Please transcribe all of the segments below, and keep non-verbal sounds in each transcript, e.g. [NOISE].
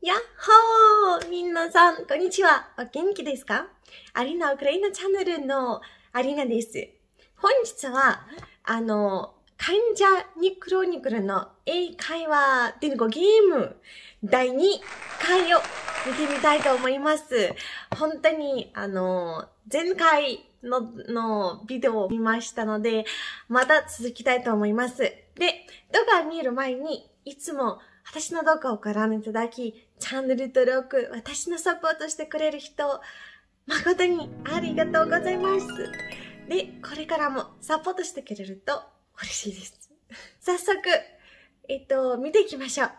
やっほー皆さん、こんにちは。お元気ですか？アリーナウクライナチャンネルのアリーナです。本日は、あの、患者ニクロニクルの英会話でのゲーム第2回を見てみたいと思います。本当に、あの、前回の、のビデオを見ましたので、また続きたいと思います。で、動画を見る前に、いつも私の動画をご覧いただき、チャンネル登録、私のサポートしてくれる人、誠にありがとうございます。で、これからもサポートしてくれると嬉しいです。[LAUGHS] 早速、えっと、見ていきましょう。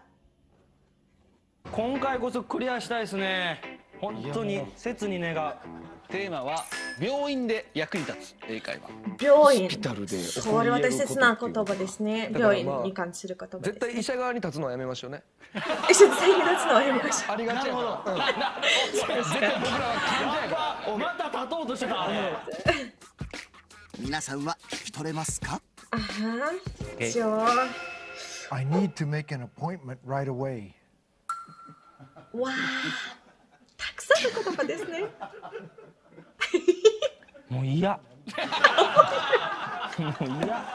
今回こそクリアしたいですね本当に切に願うテーマは病院で役に立つ。英会話。病院。ピタルでこれは大切な言葉ですね。病院に関する言葉です。絶対医者側に立つのはやめましょうね。一緒に最近立つのはやめましょう。ありがちやから、うん。また立とうとしてた皆さんは聞き取れますか？あはじゃあ、I need to make an appointment right away. わあ、たくさんの言葉ですね。もう嫌もう嫌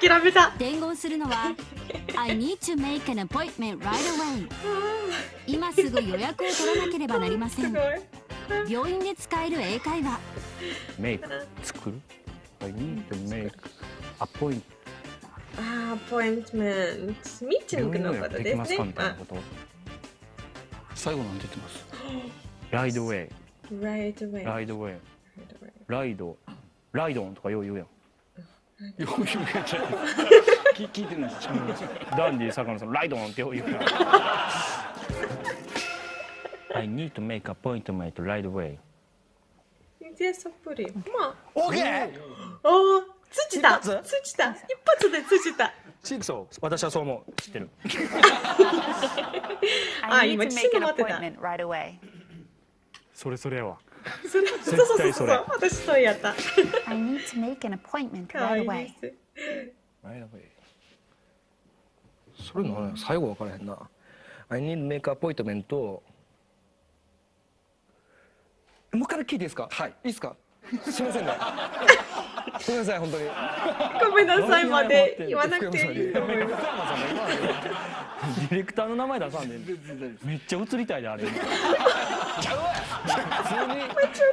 諦めた。伝言するのは [LAUGHS] I need to make an appointment right away 今すぐ予約を取らなければなりません。病院で使える英会話メイク作る？I need to make a point あアポイントメント。ミーティングのことですねすかみ。たいなこと？最後なんて言ってますライドウェイあ right away. ライドウェイ Right away. ライド。ライドンとかよう言うやん。[LAUGHS] よく言うやつ聞聞いてないですダンディ坂野さんライドンってよう言うやん。[LAUGHS] I need to make right away。まあ、オーケー！おー、土だ一発？土だ一発で土だチークそう私はそう思う。知ってる。[LAUGHS] Ah, to make an cinema to that. appointment right away. それそれやわそれ、そうそうそう対そう。私そうやった。I need to make an appointment right い away. です。それの最後分からへんな I need to make appointment もう一回聞いていいですか？はいいいですか？すいませんねすみません本当に。ごめんなさいまで言わなくていい。ディレクターの名前出さんで。めっちゃ映りたいであれ。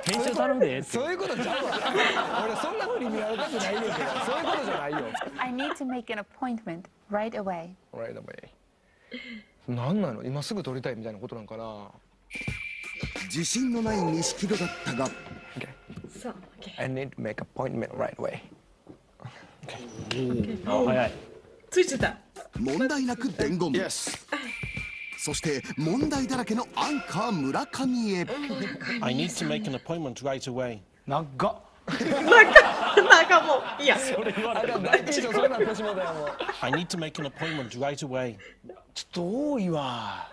編集頼むでそういうことちゃうわ。俺そんな風に見られたくないねんけどそういうことじゃないよ。I need to make an appointment right away. Right away. なんなの？今すぐ撮りたいみたいなことなんかな。自信のない錦戸だったが。そう、OK。I need to make appointment right away あ早い土だ。問題なく伝言そして問題だらけのアンカー村上へ I need to make an appointment right away. 長っなんかもう、いや。あかん第一章それなってしもうたよもう I need to make an appointment right away. ちょっと多いわ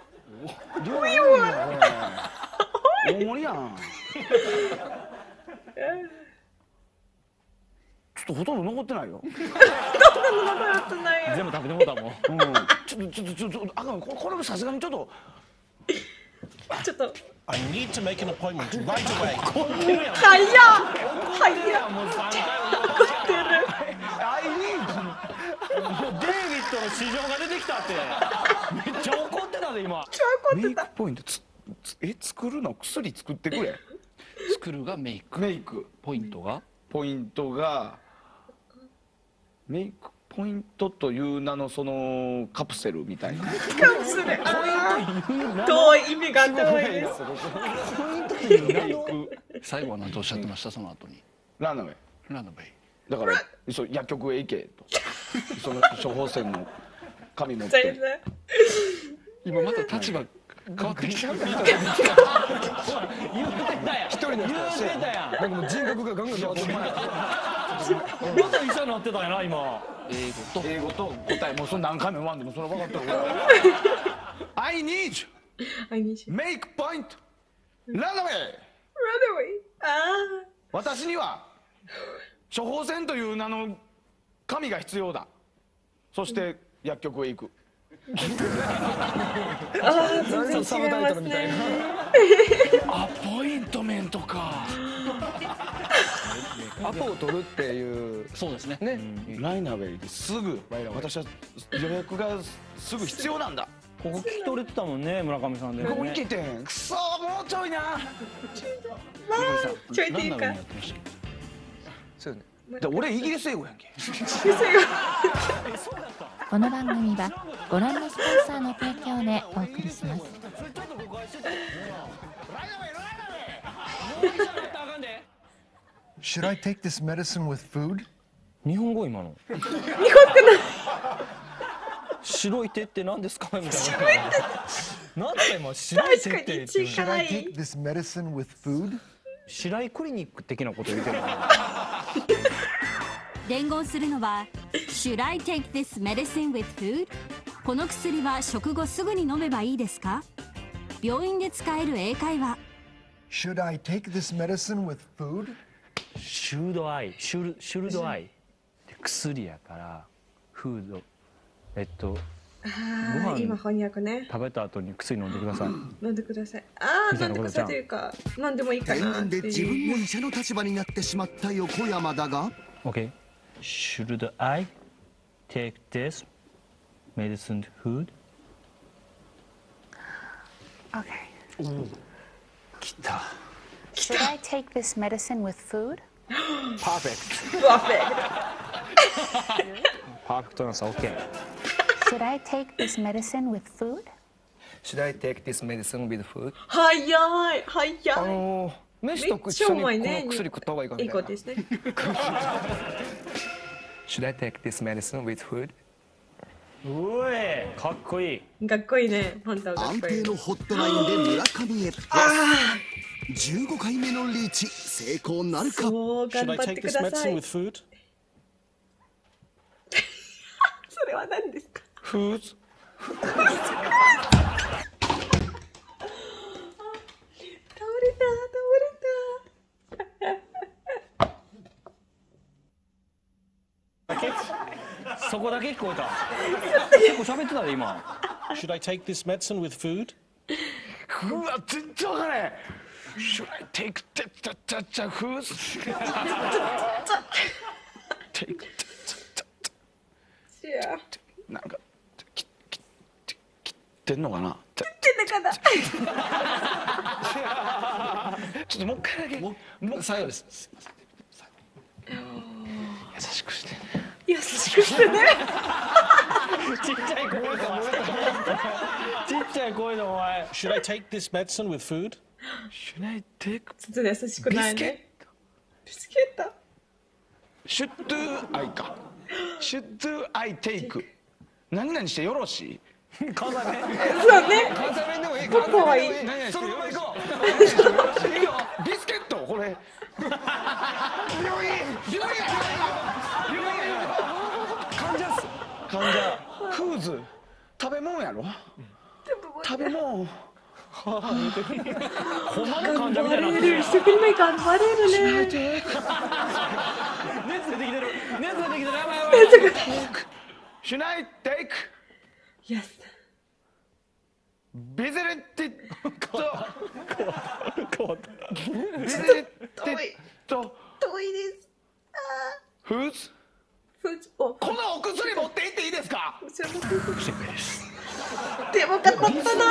多いわ大盛りやんちょっとほとんど残ってないよ。[LAUGHS] 全部食べてもうたもん。うん。ちょっとちょっとちょっとあかんここれもさすがにちょっと。ちょっと、I need to make an appointment right away. [LAUGHS] 早っ。早っ。もう3回怒っ。てる。もう [LAUGHS] デイビッドの市場が出てきたって。めっちゃ怒ってたで今。メイクポイントつつえ作るの？薬作ってくれ作るがメイク。メイク。ポイントが？ポイントがメイクポイントという名のそのカプセルみたいな。かもしれない。遠い意味が遠いです。メイク最後は何とおっしゃってましたその後に。ランナウェイ。ランドベイ。だからそう薬局へ行けと。その処方箋の紙持って。今また立場変わってきた言うてたやん一人の人言うてたやんなんかもう人格がガンガン変わってるまた医者になってたやな今英語と英語と答えもうその何回も言わんでもそれ分かったから I need you I need you. make point ランナウェイ Run away. あ私には処方箋という名の紙が必要だそして薬局へ行く [LAUGHS] あー全然違いサブタイますトルみたいなね。アポイントメントか。[LAUGHS] アポを取るっていう。そうですね。ね。ライナウェイですぐ。私は予約がすぐ必要なんだ。ここ聞き取れてたもんね村上さんでここに来てん。くそもうちょいな。まあちょいっていうかそうよね。で俺イギリス英語やんけ [LAUGHS] この番組はご覧のスポンサーの提供でお送りします。Should I take this medicine with food? 日本語今の。日本って白い手って何ですか？みたいななんで今白い手って Should I take this medicine with food? 白いクリニック的なこと言ってるの？伝言するのは Should I take this medicine with food? この薬は食後すぐに飲めばいいですか？病院で使える英会話。Should I take this medicine with food? シュードアイ。シュルシュルドアイ。って薬やからフードえっとあご飯ー今翻訳ね。食べた後に薬飲んでください。飲んでください。ああみたないんでくださいというか何でもいいか天なって然で自分も医者の立場になってしまった横山だが。OK Should I take this medicine food? Okay. きた Should I take this medicine with food? パーフェクパーフェクトパーフェクトなさ OK Should I take this medicine with food? Should I take this medicine with food? ト早い早いあのー飯と一緒にこの薬食った方がいいかみたいな。いい子ですね Should I take this medicine with food? うえかっこいい。かっこいいね。本当かっ安こいい。定のホットラインで村上へ。15回目のリーチ。成功なるか？そう頑張ってください。With food? [LAUGHS] それは何ですか？フ [LAUGHS] ーズ倒れたそこだけ聞こえた。結構喋ってたで今。Should I take this medicine with food? うわ全然わからへん。Should I take that that that who's take れたいやなんか切ってんのかなちょってなかなちょっともう一回だけもう最後です優しくして優しくしてね。[LAUGHS] ちっちゃい声で。ちっちゃい声でお前。Should I take this medicine with food? Should I take ちょっと優しくないね。ビスケット Should I か Should I take? 何々してよろしい？関西弁そうね。関西弁でもいい。ポッポはいい。何々してよろし。いいいよ。ビスケットこれ。[LAUGHS] 病院。病院病院患者っす患者フーズ食べ物やろ？食べ物。ほんまの患者みたいにな。ってる頑張れる一生懸命頑張れるね。[LAUGHS] 熱出てきてる。熱出てきてる。やばいやばい Should I take Yes ビゼレティット。変わった。ビゼレティット。遠い。です。あフー。ズーフーズ？おこのお薬持って行っていいですか？でも頑張ったな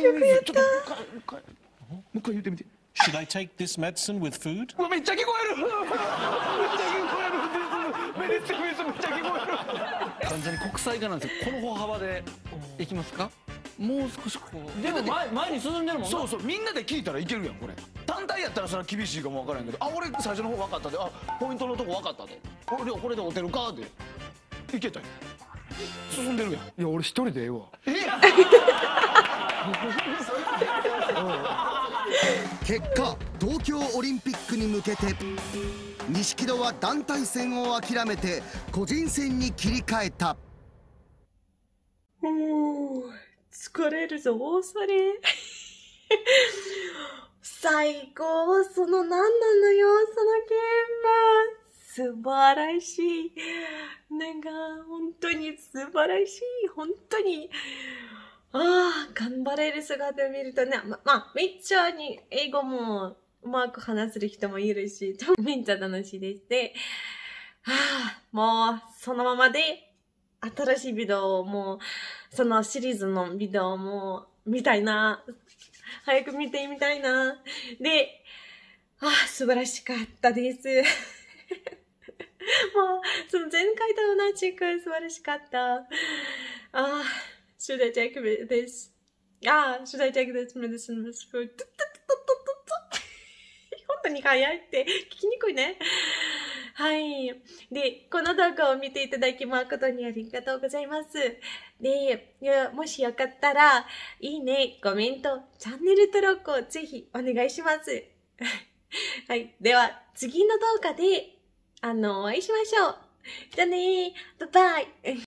よくやったもう一回言ってみて。Should I take this medicine with food? めっちゃ聞こえる。めっちゃ聞こえる。めっちゃめっちゃめっちゃ聞こえる。完全に国際化なんですよこの歩幅でいきますか？もう少しこう。でも前前に進んでるもんな。そうそうみんなで聞いたらいけるやんこれ単体やったらそれは厳しいかもわからんけどあ俺最初の方分かったであポイントのとこ分かったで。これでこれでおてるかで。いけたよ進んでるやん。いや俺一人でええわ。[LAUGHS] 結果東京オリンピックに向けて錦戸は団体戦を諦めて個人戦に切り替えた。おー疲れるぞそれ最高その何なのよその現場素晴らしいなんか本当に素晴らしい本当にああ頑張れる姿を見るとね、ま、まあ、めっちゃに英語もうまく話せる人もいるし、めっちゃ楽しいです。で、はあ、もう、そのままで、新しいビデオも、そのシリーズのビデオも見たいな。早く見てみたいな。で、あ、素晴らしかったです。[LAUGHS] もう、その前回と同じく素晴らしかった。ああ、should I take this? ああ、should I take this medicine with food? 本当に早いって聞きにくいね。はい。で、この動画を見ていただき誠にありがとうございます。で、もしよかったら、いいね、コメント、チャンネル登録をぜひお願いします。[LAUGHS] はい。では、次の動画で、あの、お会いしましょう。じゃあねー。バイバイ。